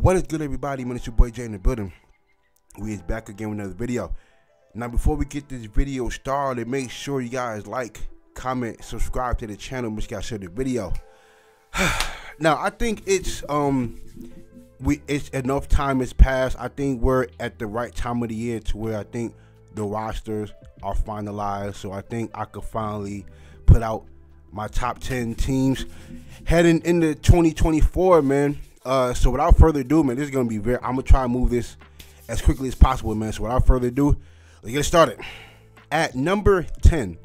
What is good, everybody? Man, it's your boy Jay in the building. We is back again with another video. Now, before we get this video started, make sure you guys like, comment, subscribe to the channel. You guys share the video. now, I think it's um, we it's enough time has passed. I think we're at the right time of the year to where I think the rosters are finalized. So I think I could finally put out my top 10 teams heading into 2024, man. Uh, so without further ado, man, this is gonna be very. I'm gonna try and move this as quickly as possible, man. So without further ado, let's get started. At number 10,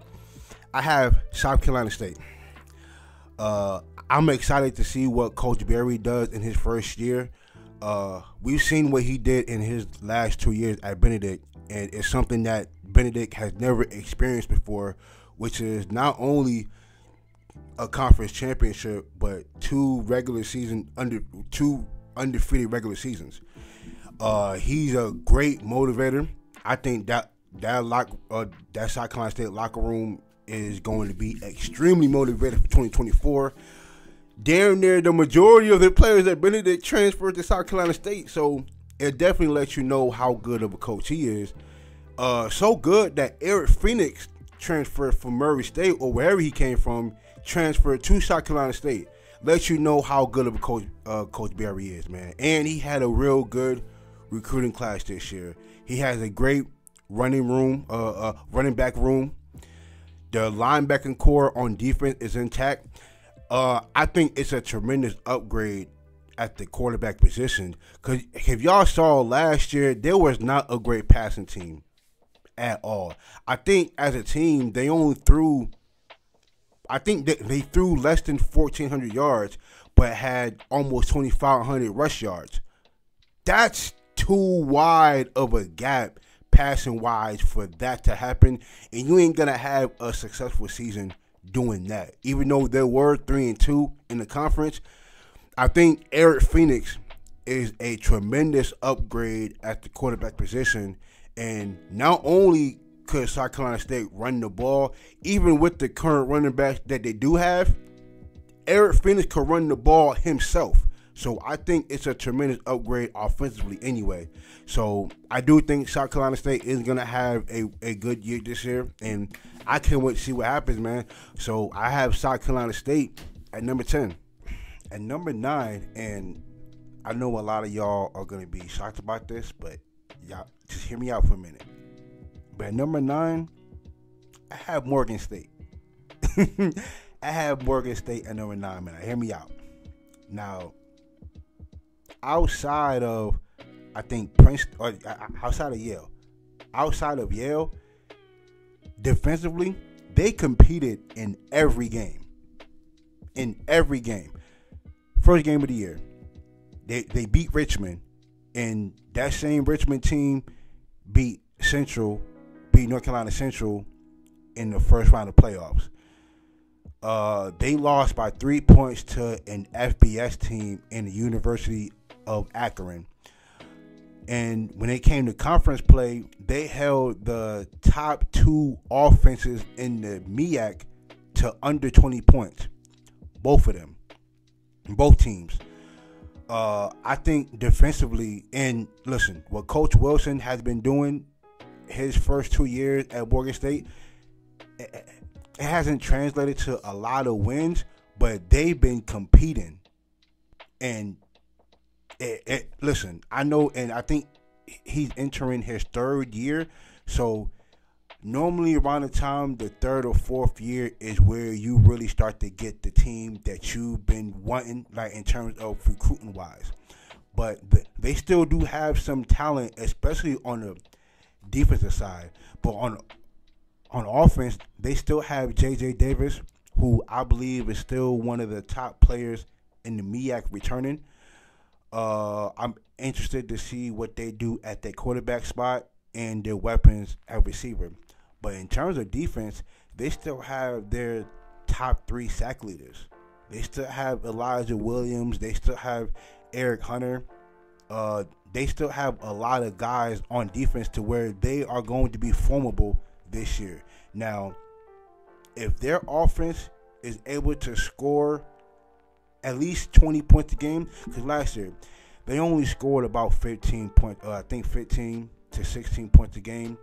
I have South Carolina State. Uh, I'm excited to see what Coach Berry does in his first year. Uh, we've seen what he did in his last two years at Benedict, and it's something that Benedict has never experienced before, which is not only a conference championship, but two regular season under two undefeated regular seasons. Uh, he's a great motivator. I think that that lock uh, that South Carolina State locker room is going to be extremely motivated for 2024. Damn near the majority of the players that Benedict transferred to South Carolina State, so it definitely lets you know how good of a coach he is. Uh, so good that Eric Phoenix transferred from Murray State or wherever he came from transferred to South Carolina State lets you know how good of a coach uh, Coach Berry is, man. And he had a real good recruiting class this year. He has a great running room, uh, uh, running back room. The linebacking corps on defense is intact. Uh, I think it's a tremendous upgrade at the quarterback position. Because if y'all saw last year, there was not a great passing team at all. I think as a team, they only threw I think they, they threw less than 1,400 yards, but had almost 2,500 rush yards. That's too wide of a gap passing wise for that to happen, and you ain't gonna have a successful season doing that. Even though there were three and two in the conference, I think Eric Phoenix is a tremendous upgrade at the quarterback position, and not only could South Carolina State run the ball, even with the current running backs that they do have, Eric Phoenix could run the ball himself. So I think it's a tremendous upgrade offensively anyway. So I do think South Carolina State is gonna have a, a good year this year. And I can't wait to see what happens, man. So I have South Carolina State at number 10. At number nine, and I know a lot of y'all are gonna be shocked about this, but y'all just hear me out for a minute. But number nine, I have Morgan State. I have Morgan State at number nine, man. Hear me out. Now, outside of, I think Prince, or uh, outside of Yale, outside of Yale, defensively, they competed in every game. In every game. First game of the year, they they beat Richmond, and that same Richmond team beat Central beat North Carolina Central in the first round of playoffs. Uh, they lost by three points to an FBS team in the University of Akron. And when they came to conference play, they held the top two offenses in the MEAC to under 20 points. Both of them. Both teams. Uh, I think defensively, and listen, what Coach Wilson has been doing his first two years at Morgan State, it, hasn't translated to a lot of wins, but they've been competing. And it, it, listen, I know, and I think he's entering his third year. So normally around the time the third or fourth year is where you really start to get the team that you've been wanting, like in terms of recruiting wise. But they still do have some talent, especially on the defensive side. But on on offense, they still have J.J. Davis, who I believe is still one of the top players in the MEAC returning. Uh, I'm interested to see what they do at their quarterback spot and their weapons at receiver. But in terms of defense, they still have their top three sack leaders. They still have Elijah Williams. They still have Eric Hunter. Uh, they still have a lot of guys on defense to where they are going to be formable this year. Now, if their offense is able to score at least 20 points a game, because last year they only scored about 15 points. Uh, I think 15 to 16 points a game.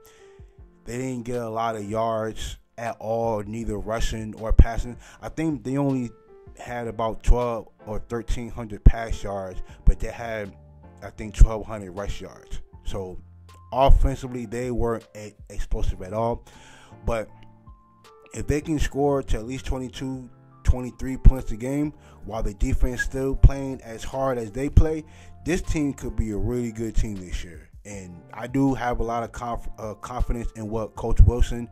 They didn't get a lot of yards at all, neither rushing or passing. I think they only had about 12 or 1300 pass yards, but they had I think 1200 rush yards. So offensively, they weren't a- explosive at all. But if they can score to at least 22, 23 points a game while the defense still playing as hard as they play, this team could be a really good team this year. And I do have a lot of conf- uh, confidence in what Coach Wilson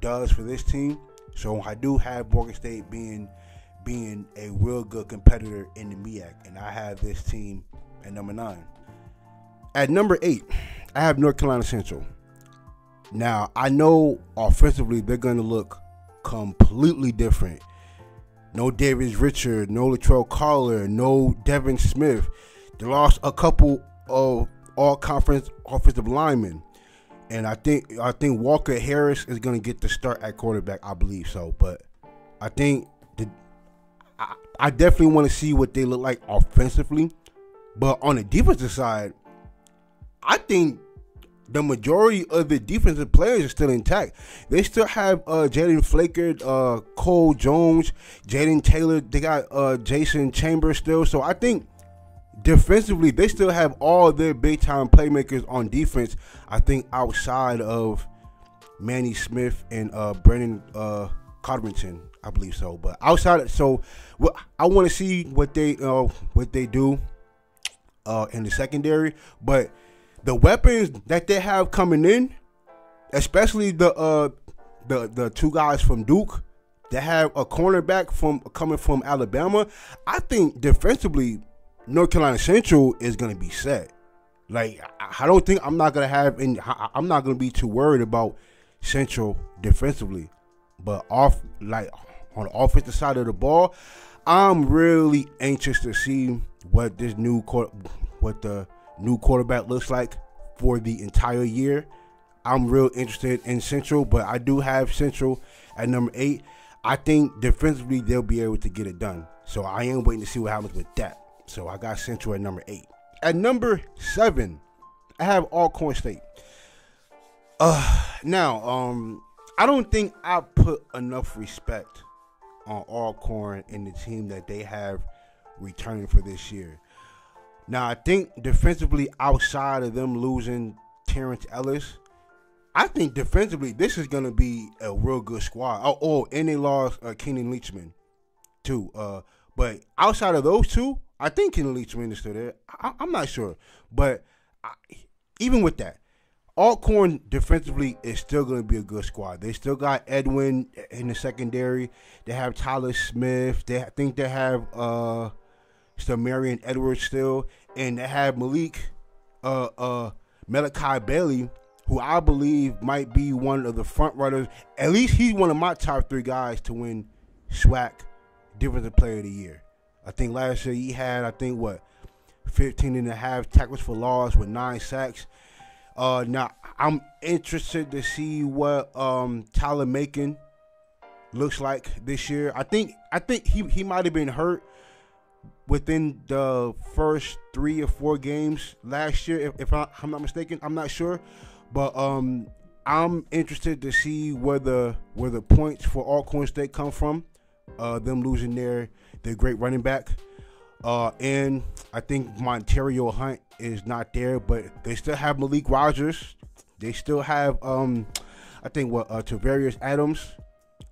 does for this team. So I do have Morgan State being being a real good competitor in the MEAC, and I have this team at number nine. At number eight, I have North Carolina Central. Now I know offensively they're going to look completely different. No Davius Richard, no Latrell Collier, no Devin Smith. They lost a couple of all conference offensive linemen. And I think I think Walker Harris is gonna get the start at quarterback. I believe so. But I think the I, I definitely want to see what they look like offensively. But on the defensive side, I think the majority of the defensive players are still intact. They still have uh, Jaden Flaker, uh, Cole Jones, Jaden Taylor. They got uh, Jason Chambers still. So I think defensively, they still have all their big time playmakers on defense. I think outside of Manny Smith and uh, Brennan uh, Codrington, I believe so. But outside, so well, I want to see what they uh, what they do uh, in the secondary. But the weapons that they have coming in, especially the uh, the the two guys from Duke. They have a cornerback from coming from Alabama. I think defensively, North Carolina Central is going to be set. Like I don't think I'm not going to have any. I'm not going to be too worried about Central defensively, but off like on the offensive side of the ball, I'm really anxious to see what this new what the new quarterback looks like for the entire year. I'm real interested in Central, but I do have Central at number eight. I think defensively they'll be able to get it done. So I am waiting to see what happens with that. So I got Central at number eight. At number seven, I have Alcorn State. Uh now, um, I don't think I put enough respect on Alcorn and the team that they have returning for this year. Now I think defensively, outside of them losing Terrence Ellis, I think defensively this is going to be a real good squad. Oh, oh and they lost uh, Keenan Leachman too. Uh, but outside of those two, I think Keenan Leachman is still there. I, am not sure, but I, even with that, Alcorn defensively is still going to be a good squad. They still got Edwin in the secondary. They have Tyler Smith. They I think they have uh, still Marion Edwards still, and they have Malik uh, uh, Malachi Bailey who I believe might be one of the front runners. At least he's one of my top three guys to win SWAC Defensive Player of the Year. I think last year he had, I think, what, 15 and a half tackles for loss with nine sacks. Uh, now, I'm interested to see what um, Tyler Macon looks like this year. I think I think he, he might have been hurt within the first three or four games last year, if, if I, am not mistaken. I'm not sure. But um, I'm interested to see where the where the points for Alcorn State come from. Uh, them losing their their great running back. Uh, and I think Montario Hunt is not there, but they still have Malik Rogers. They still have um, I think what uh, Tavarius Adams.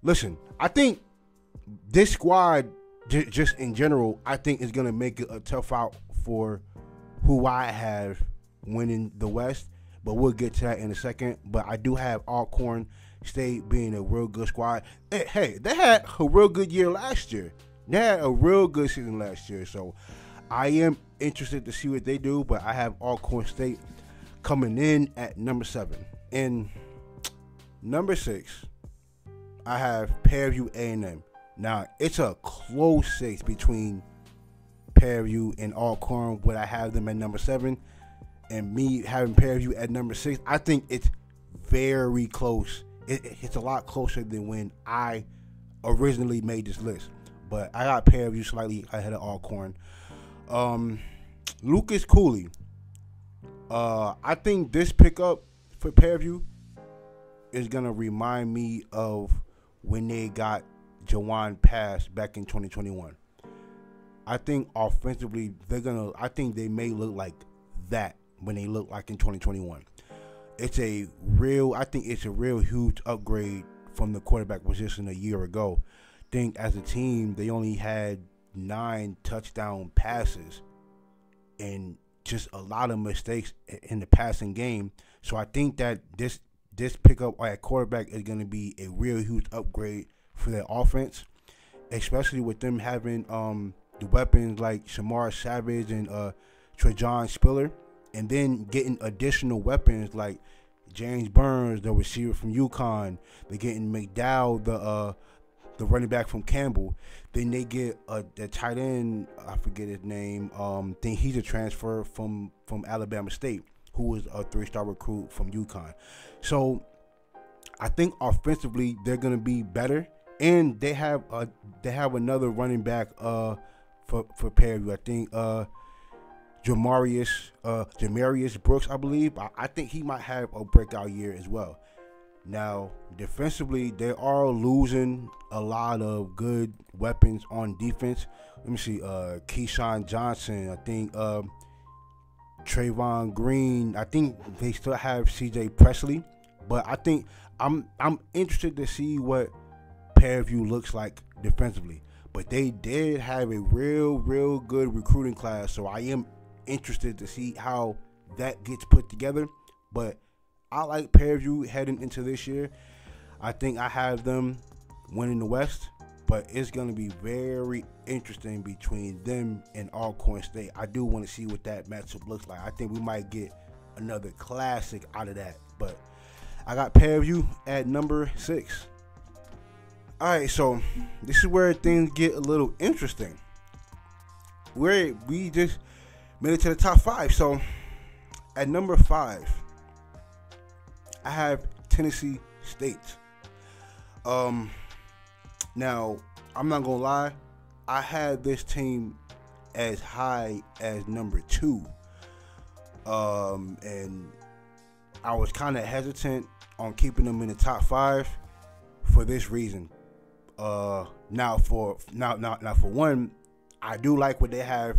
Listen, I think this squad, j- just in general, I think is gonna make it a tough out for who I have winning the West but we'll get to that in a second. But I do have Alcorn State being a real good squad. Eh, hey, they had a real good year last year. They had a real good season last year. So I am interested to see what they do. But I have Alcorn State coming in at number seven. And number six, I have Prairie View A&M. Now it's a close six between Prairie View and Alcorn. Would I have them at number seven? and me having Prairie View at number six, I think it's very close. It, it's a lot closer than when I originally made this list. But I got Prairie View slightly ahead of Alcorn. Um, Lucas Cooley. Uh, I think this pickup for Prairie View is gonna remind me of when they got Jawon Pass back in 2021. I think offensively they're gonna. I think they may look like that when they look like in 2021. It's a real. I think it's a real huge upgrade from the quarterback position a year ago. I think as a team they only had nine touchdown passes and just a lot of mistakes in the passing game. So I think that this this pickup at quarterback is going to be a real huge upgrade for their offense, especially with them having um, the weapons like Shamar Savage and uh, Trajan Spiller, and then getting additional weapons like James Burns, the receiver from UConn. They're getting McDowell, the uh, the running back from Campbell. Then they get a, a tight end, I forget his name. Um, then he's a transfer from from Alabama State, who was a three star recruit from UConn. So I think offensively they're gonna be better, and they have a they have another running back uh for for Prairie View. I think uh Jamarius uh Jamarius Brooks, I believe. I, I think he might have a breakout year as well. Now, defensively, they are losing a lot of good weapons on defense. Let me see. Uh, Keyshawn Johnson. I think uh, Trayvon Green. I think they still have C.J. Presley, but I think I'm I'm interested to see what Prairie View looks like defensively. But they did have a real, real good recruiting class, so I am interested to see how that gets put together. But I like Prairie View heading into this year. I think I have them winning the West, but it's going to be very interesting between them and Alcorn State. I do want to see what that matchup looks like. I think we might get another classic out of that, but I got Prairie View at number six. All right, so this is where things get a little interesting. Where we just made it to the top five. So at number five, I have Tennessee State. Um, now I'm not gonna lie, I had this team as high as number two. Um, and I was kind of hesitant on keeping them in the top five for this reason. Uh, now for now, now, now for one, I do like what they have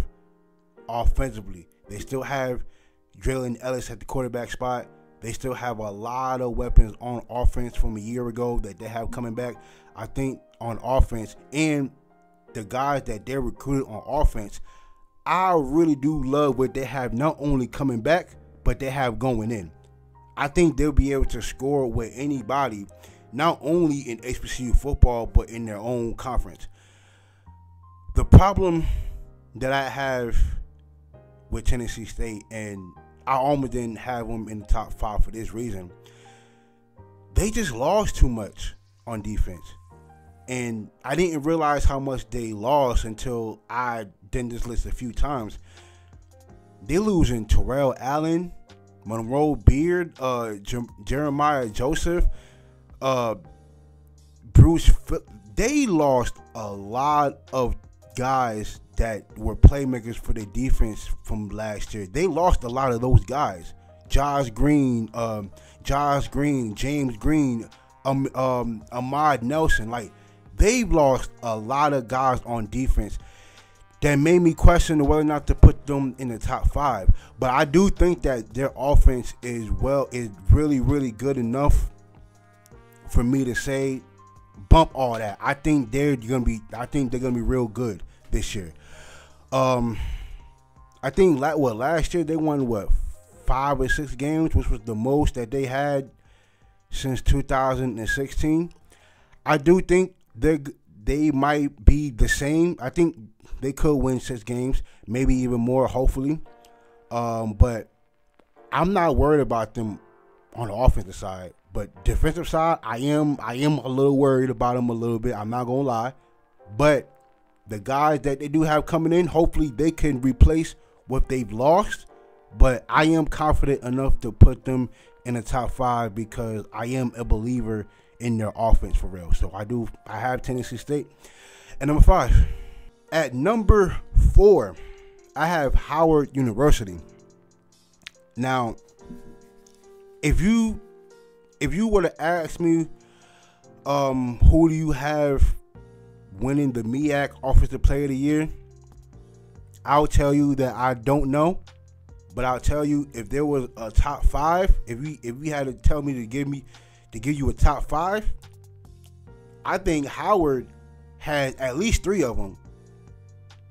offensively. They still have Draylen Ellis at the quarterback spot. They still have a lot of weapons on offense from a year ago that they have coming back. I think on offense and the guys that they recruited on offense, I really do love what they have not only coming back, but they have going in. I think they'll be able to score with anybody, not only in HBCU football, but in their own conference. The problem that I have with Tennessee State and I almost didn't have them in the top five for this reason. They just lost too much on defense. And I didn't realize how much they lost until I did this list a few times. They're losing Terrell Allen, Monroe Beard, uh, J- Jeremiah Joseph, uh, Bruce. They lost a lot of guys that were playmakers for their defense from last year. They lost a lot of those guys. Josh Green, um, Josh Green, James Green, um, um, Ahmad Nelson. Like they've lost a lot of guys on defense that made me question whether or not to put them in the top five. But I do think that their offense is well is really really good enough for me to say bump all that. I think they're gonna be I think they're gonna be real good this year. Um, I think like what last year they won what five or six games, which was the most that they had since 2016. I do think they they might be the same. I think they could win six games, maybe even more, hopefully. Um, but I'm not worried about them on the offensive side. But defensive side, I am I am a little worried about them a little bit. I'm not gonna lie. But the guys that they do have coming in, hopefully they can replace what they've lost. But I am confident enough to put them in the top five because I am a believer in their offense for real. So I do I have Tennessee State. And number five. At number four, I have Howard University. Now, if you if you were to ask me, um, who do you have winning the MEAC Offensive Player of the Year? I'll tell you that I don't know, but I'll tell you if there was a top five, if we if we had to tell me to give me to give you a top five, I think Howard has at least three of them.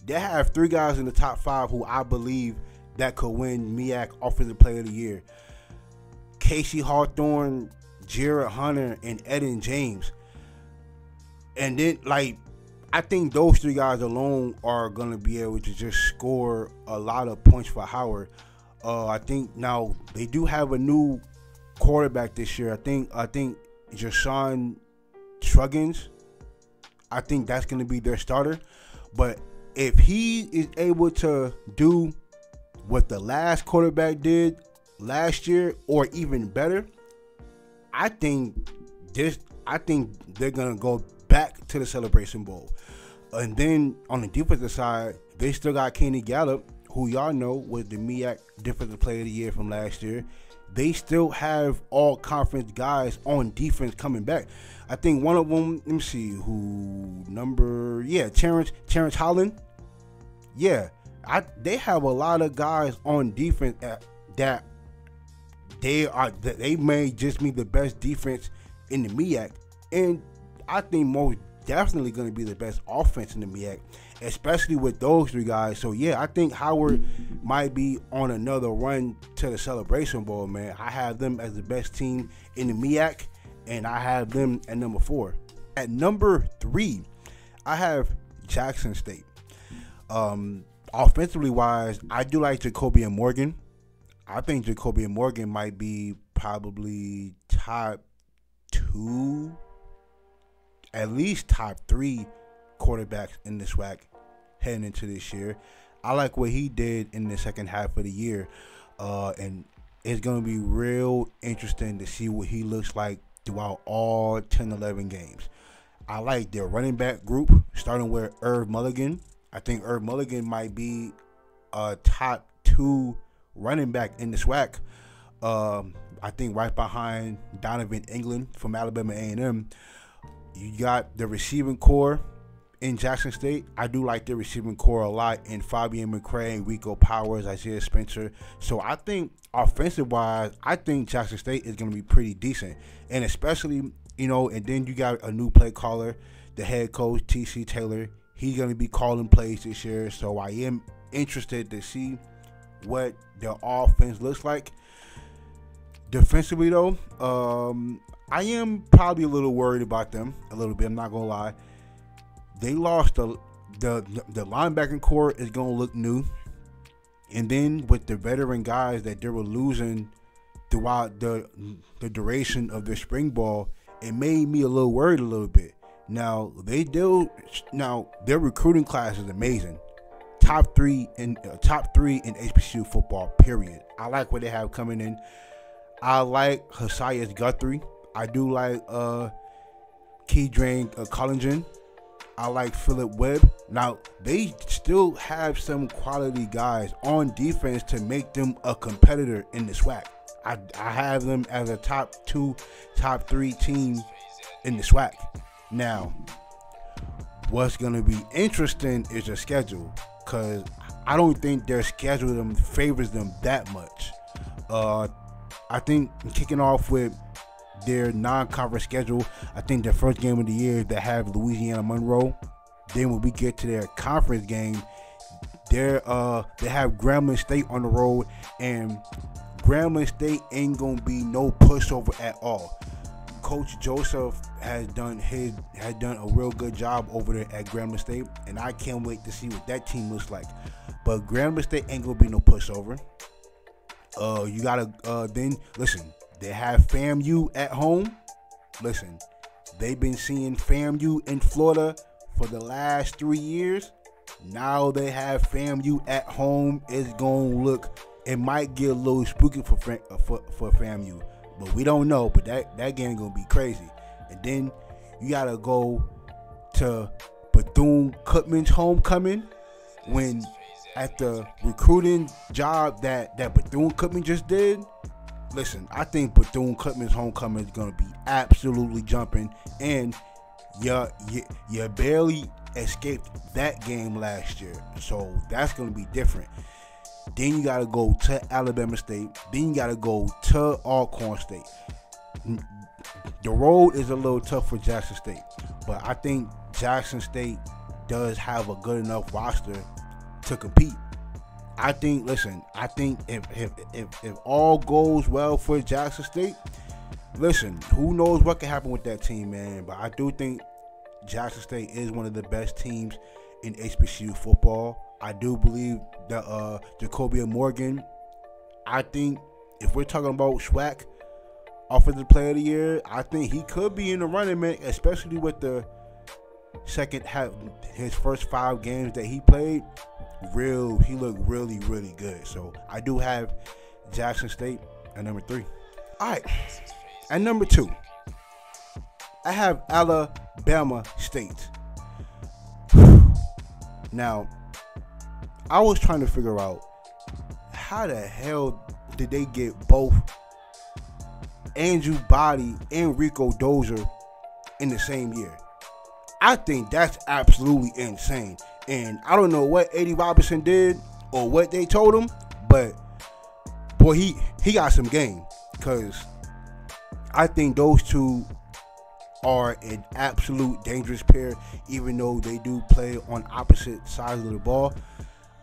They have three guys in the top five who I believe that could win MEAC Offensive Player of the Year. Casey Hawthorne, Jared Hunter, and Eden James. And then like I think those three guys alone are gonna be able to just score a lot of points for Howard. Uh, I think now they do have a new quarterback this year. I think I think Ja'Shawn Scroggins. I think that's gonna be their starter. But if he is able to do what the last quarterback did last year, or even better, I think this. I think they're gonna go back to the Celebration Bowl. And then on the defensive side, they still got Kenny Gallop, who y'all know was the MEAC Defensive Player of the Year from last year. They still have all conference guys on defense coming back. I think one of them, let me see who number yeah, Terrence Terrence Holland. Yeah, I they have a lot of guys on defense at, that they are they may just be the best defense in the MEAC, and I think most definitely going to be the best offense in the MEAC, especially with those three guys. So yeah, I think Howard might be on another run to the Celebration Bowl, man. I have them as the best team in the MEAC, and I have them at number four. At number three, I have Jackson State. Um, offensively wise, I do like Jacobian Morgan. I think Jacobian Morgan might be probably top two at least top three quarterbacks in this SWAC heading into this year. I like what he did in the second half of the year, uh, and it's going to be real interesting to see what he looks like throughout all 10, 11 games. I like their running back group, starting with Irv Mulligan. I think Irv Mulligan might be a top two running back in the SWAC. Um, I think right behind Donovan Eaglin from Alabama A&M. You got the receiving corps in Jackson State. I do like the receiving corps a lot in Fabian McCray, Rico Powers, Isaiah Spencer. So I think offensive wise, I think Jackson State is going to be pretty decent. And especially, you know, and then you got a new play caller, the head coach, TC Taylor. He's going to be calling plays this year. So I am interested to see what their offense looks like. Defensively, though, um, I am probably a little worried about them a little bit. I'm not gonna lie. They lost the the the linebacking corps is gonna look new, and then with the veteran guys that they were losing throughout the the duration of their spring ball, it made me a little worried a little bit. Now they do now their recruiting class is amazing. Top three in uh, top three in HBCU football. Period. I like what they have coming in. I like Hasius Guthrie. I do like uh Key Drain uh, Collingen. I like Philip Webb. Now they still have some quality guys on defense to make them a competitor in the SWAC. I, I have them as a top two, top three team in the SWAC. Now, what's gonna be interesting is the schedule, cause I don't think their schedule them favors them that much. Uh, I think kicking off with their non-conference schedule. I think their first game of the year is they have Louisiana Monroe. Then when we get to their conference game, they're uh they have Grambling State on the road, and Grambling State ain't gonna be no pushover at all. Coach Joseph has done his has done a real good job over there at Grambling State, and I can't wait to see what that team looks like. But Grambling State ain't gonna be no pushover. Uh, you gotta uh, then listen. They have FAMU at home. Listen, they've been seeing FAMU in Florida for the last three years. Now they have FAMU at home. It's gonna look. It might get a little spooky for for for FAMU, but we don't know. But that that game gonna be crazy. And then you gotta go to Bethune Cookman's homecoming when at the recruiting job that that Bethune Cookman just did, listen, I think Bethune Cookman's homecoming is to be absolutely jumping, and you, you you barely escaped that game last year, so that's to be different. Then you got to go to Alabama State. Then you got to go to Alcorn State. The road is a little tough for Jackson State, but I think Jackson State does have a good enough roster to compete. I think, listen, I think if if if, if all goes well for Jackson State, listen, who knows what can happen with that team, man. But I do think Jackson State is one of the best teams in HBCU football. I do believe that uh Jacobian Morgan. I think if we're talking about SWAC offensive player of the year, I think he could be in the running, man, especially with the second half his first five games that he played real he looked really really good so i do have jackson state at number three all right at number two i have alabama state now i was trying to figure out how the hell did they get both andrew body and rico dozier in the same year I think that's absolutely insane. And I don't know what Eddie Robinson did or what they told him, but boy, he he got some game because I think those two are an absolute dangerous pair, even though they do play on opposite sides of the ball.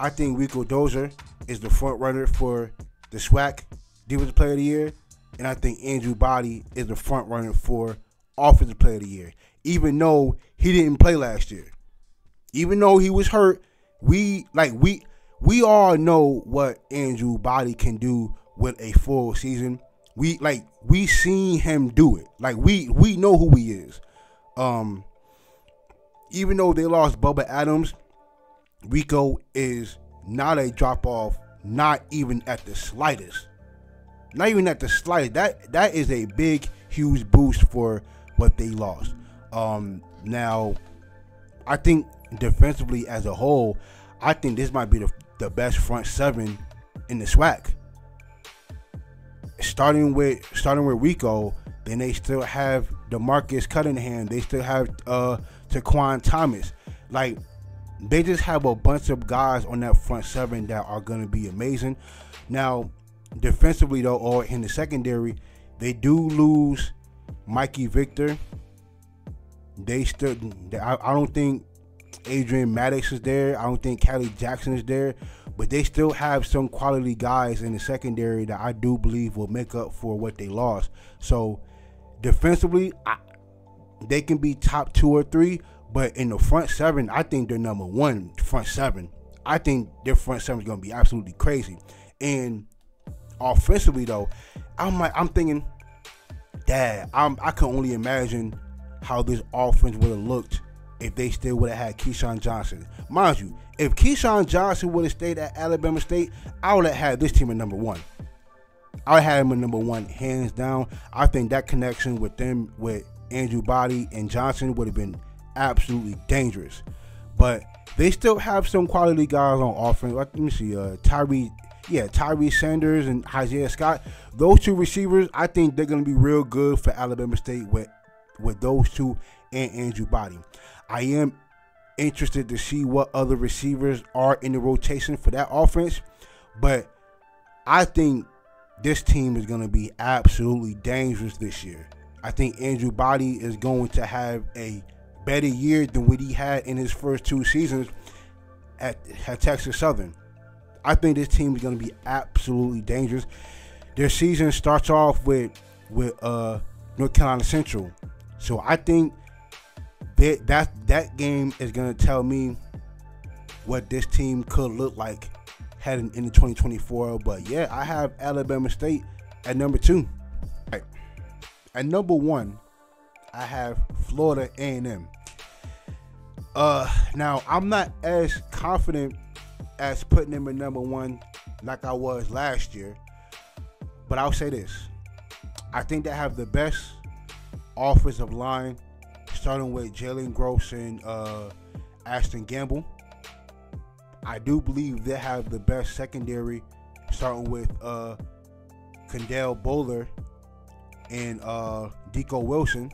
I think Rico Dozier is the front runner for the SWAC Defensive Player of the Year, and I think Andrew Body is the front runner for Offensive Player of the Year even though he didn't play last year. Even though he was hurt, we like we we all know what Andrew Body can do with a full season. We like we seen him do it. Like we we know who he is. Um even though they lost Bubba Adams, Rico is not a drop off, not even at the slightest. Not even at the slightest. That that is a big, huge boost for what they lost. Um, now, I think defensively as a whole, I think this might be the, the best front seven in the SWAC. Starting with starting with Rico, then they still have Demarcus Cunningham. They still have uh Taquan Thomas. Like they just have a bunch of guys on that front seven that are gonna be amazing. Now, defensively though, or in the secondary, they do lose Mikey Victor they still. I, I don't think Adrian Maddox is there. I don't think Kelly Jackson is there. But they still have some quality guys in the secondary that I do believe will make up for what they lost. So defensively, I, they can be top two or three. But in the front seven, I think they're number one front seven. I think their front seven is going to be absolutely crazy. And offensively, though, I'm like, I'm thinking, Dad, I'm, I can only imagine how this offense would have looked if they still would have had Keyshawn Johnson. Mind you, if Keyshawn Johnson would have stayed at Alabama State, I would have had this team at number one. I have him at number one, hands down. I think that connection with them, with Andrew Body and Johnson, would have been absolutely dangerous. But they still have some quality guys on offense. Let me see, uh, Tyree, yeah, Tyree Sanders and Isaiah Scott. Those two receivers, I think they're going to be real good for Alabama State with with those two and Andrew Body. I am interested to see what other receivers are in the rotation for that offense, but I think this team is going to be absolutely dangerous this year. I think Andrew Body is going to have a better year than what he had in his first two seasons at, at Texas Southern. I think this team is going to be absolutely dangerous. Their season starts off with with uh, North Carolina Central. So I think that that that game is gonna tell me what this team could look like heading into 2024. But yeah, I have Alabama State at number two. Right. At number one, I have Florida A&M. Uh, now I'm not as confident as putting them at number one like I was last year, but I'll say this: I think they have the best offensive line, starting with Jalen Gross and uh, Ashton Gamble. I do believe they have the best secondary, starting with uh, Kendall Bohler and uh, Deco Wilson.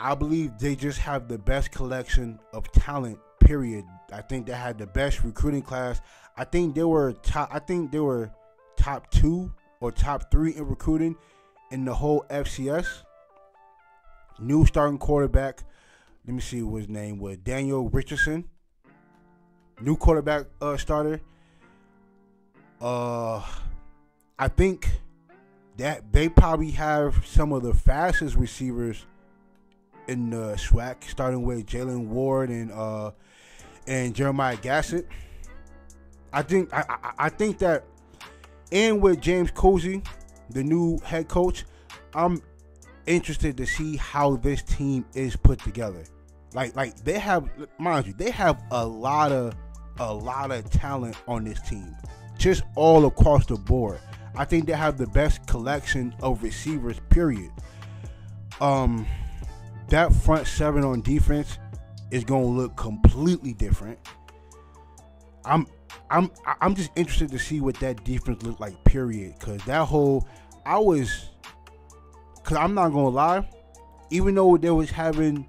I believe they just have the best collection of talent. Period. I think they had the best recruiting class. I think they were top. I think they were top two or top three in recruiting in the whole FCS. New starting quarterback. Let me see what his name was. Daniel Richardson. New quarterback uh, starter. Uh, I think that they probably have some of the fastest receivers in the SWAC, starting with Jalen Ward and uh, and Jeremiah Gassett. I think I, I, I think that, and with James Colzie, the new head coach, I'm interested to see how this team is put together. Like like they have, mind you, they have a lot of a lot of talent on this team, just all across the board. I think they have the best collection of receivers. Period. Um, that front seven on defense is going to look completely different. I'm I'm I'm just interested to see what that defense look like. Period. Because that whole I was because I'm not gonna lie, even though they was having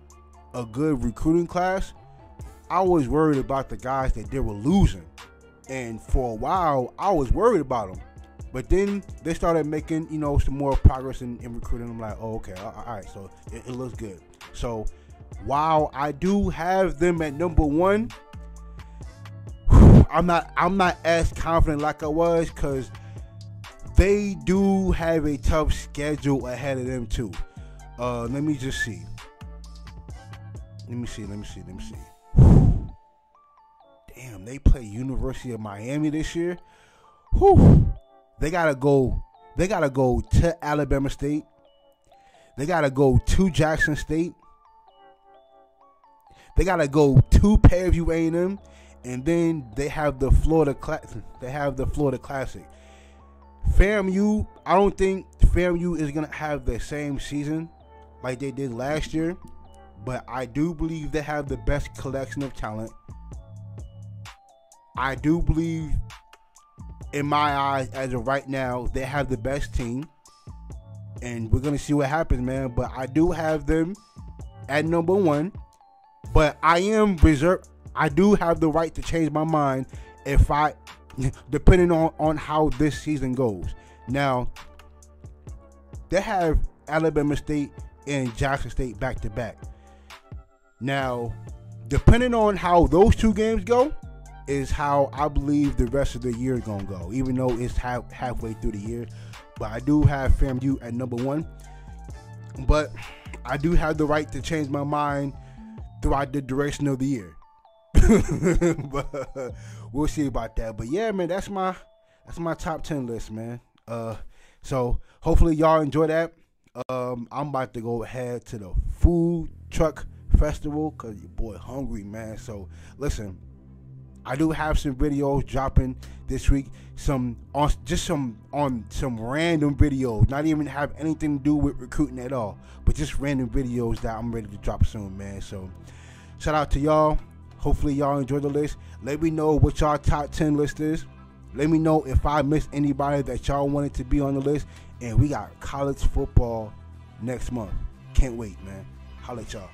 a good recruiting class, I was worried about the guys that they were losing. And for a while, I was worried about them. But then they started making, you know, some more progress in, in recruiting. I'm like, oh, okay, all right, so it, it looks good. So while I do have them at number one, I'm not I'm not as confident like I was because they do have a tough schedule ahead of them too. Uh, let me just see. Let me see. Let me see. Let me see. Damn, they play University of Miami this year. Whew. They gotta go. They gotta go to Alabama State. They gotta go to Jackson State. They gotta go to Prairie View A&M, and then they have the Florida class. They have the Florida Classic. FAMU, I don't think FAMU is gonna have the same season like they did last year, but I do believe they have the best collection of talent. I do believe, in my eyes, as of right now, they have the best team, and we're gonna see what happens, man. But I do have them at number one, but I am reserved. I do have the right to change my mind if I depending on, on how this season goes. Now, they have Alabama State and Jackson State back to back. Now, depending on how those two games go, is how I believe the rest of the year is gonna go. Even though it's half, halfway through the year, but I do have FAMU at number one. But I do have the right to change my mind throughout the duration of the year. but we'll see about that. But yeah, man, that's my that's my top ten list, man. Uh, so hopefully y'all enjoy that. Um, I'm about to go ahead to the food truck festival because your boy hungry, man. So listen, I do have some videos dropping this week. Some on just some on some random videos, not even have anything to do with recruiting at all, but just random videos that I'm ready to drop soon, man. So shout out to y'all. Hopefully y'all enjoy the list. Let me know what y'all top 10 list is. Let me know if I missed anybody that y'all wanted to be on the list. And we got college football next month. Can't wait, man. Holla at y'all.